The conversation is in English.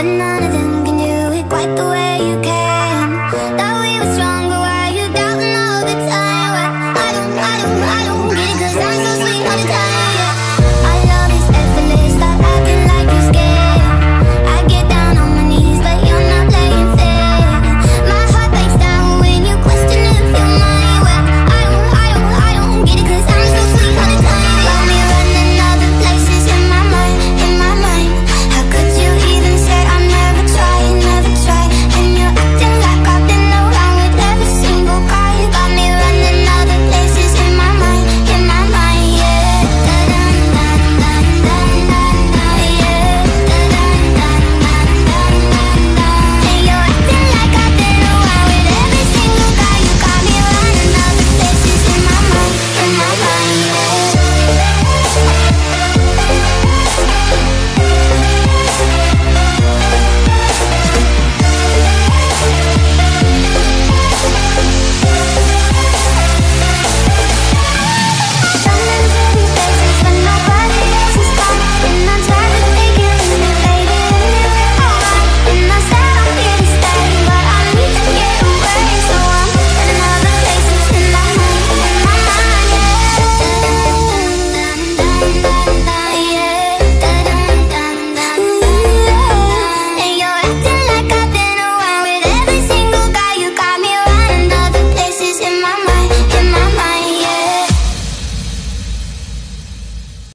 but none of them can do it quite the